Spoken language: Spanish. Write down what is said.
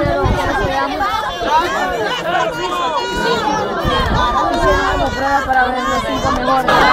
Chao, para ver los cinco mejores.